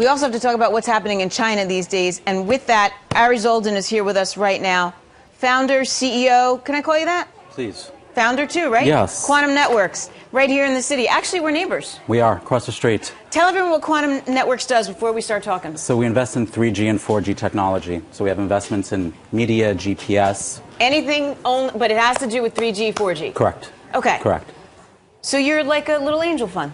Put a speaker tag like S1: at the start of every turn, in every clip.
S1: We also have to talk about what's happening in China these days. And with that, Ari Zoldan is here with us right now. Founder, CEO, can I call you that?
S2: Please.
S1: Founder too, right?
S2: Yes.
S1: Quantum Networks, right here in the city. Actually, we're neighbors.
S2: We are across the street.
S1: Tell everyone what Quantum Networks does before we start talking.
S2: So we invest in 3G and 4G technology. So we have investments in media, GPS.
S1: Anything, only, but it has to do with 3G, 4G.
S2: Correct.
S1: Okay.
S2: Correct.
S1: So you're like a little angel fund.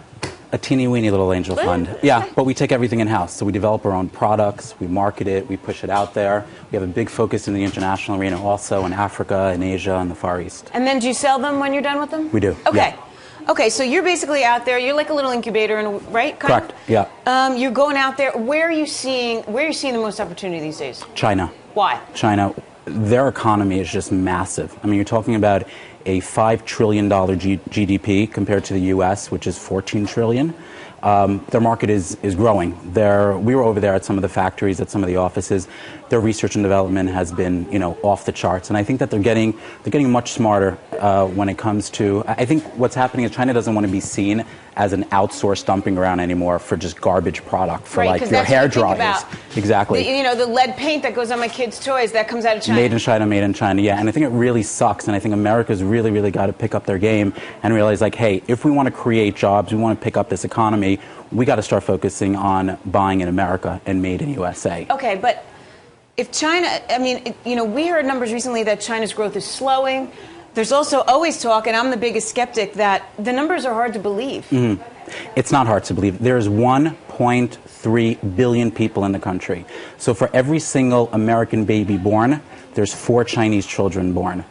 S2: A teeny weeny little angel fund. Yeah, but we take everything in house. So we develop our own products, we market it, we push it out there. We have a big focus in the international arena also in Africa, in Asia, and the Far East.
S1: And then do you sell them when you're done with them?
S2: We do,
S1: Okay.
S2: yeah.
S1: Okay, so you're basically out there. You're like a little incubator, and right? Kind
S2: Correct,
S1: Of?
S2: yeah.
S1: Um, you're going out there. Where are you seeing? Where are you seeing the most opportunity these days?
S2: China.
S1: Why?
S2: China, their economy is just massive. I mean, you're talking about a $5 trillion G- GDP compared to the US, which is 14 trillion. Um, their market is, is growing. Their, we were over there at some of the factories, at some of the offices. Their research and development has been, you know, off the charts. And I think that they're getting, they're getting much smarter uh, when it comes to. I think what's happening is China doesn't want to be seen as an outsourced dumping ground anymore for just garbage product for
S1: Right,
S2: like your hair dryers. Exactly.
S1: The, you know, the lead paint that goes on my kids' toys that comes out of China.
S2: Made in China, made in China, yeah. And I think it really sucks. And I think America's really, really got to pick up their game and realize, like, hey, if we want to create jobs, we want to pick up this economy, we got to start focusing on buying in America and made in USA.
S1: Okay, but if China, I mean, it, you know, we heard numbers recently that China's growth is slowing. There's also always talk, and I'm the biggest skeptic, that the numbers are hard to believe.
S2: Mm-hmm. It's not hard to believe. There's 1.3 billion people in the country. So for every single American baby born, there's four Chinese children born.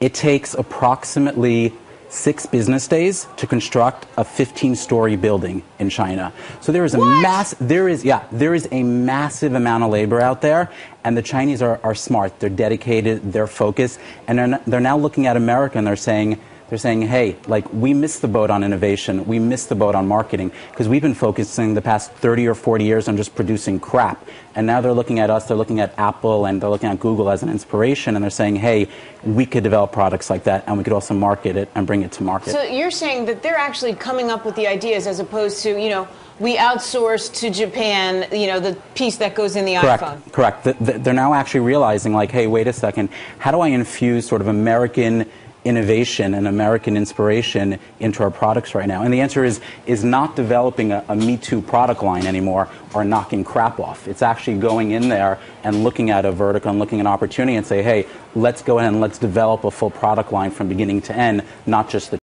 S2: It takes approximately six business days to construct a 15-story building in China. So there is a
S1: What?
S2: mass there is yeah, there is a massive amount of labor out there and the Chinese are, are smart. They're dedicated, they're focused, and they're, they're now looking at America and they're saying they're saying, hey, like, we missed the boat on innovation. We missed the boat on marketing because we've been focusing the past 30 or 40 years on just producing crap. And now they're looking at us, they're looking at Apple, and they're looking at Google as an inspiration, and they're saying, hey, we could develop products like that, and we could also market it and bring it to market.
S1: So you're saying that they're actually coming up with the ideas as opposed to, you know, we outsource to Japan, you know, the piece that goes in the
S2: Correct.
S1: iPhone.
S2: Correct. Th- th- They're now actually realizing, like, hey, wait a second. How do I infuse sort of American innovation and American inspiration into our products right now? And the answer is is not developing a, a Me Too product line anymore or knocking crap off. It's actually going in there and looking at a vertical and looking at an opportunity and say, hey, let's go ahead and let's develop a full product line from beginning to end, not just the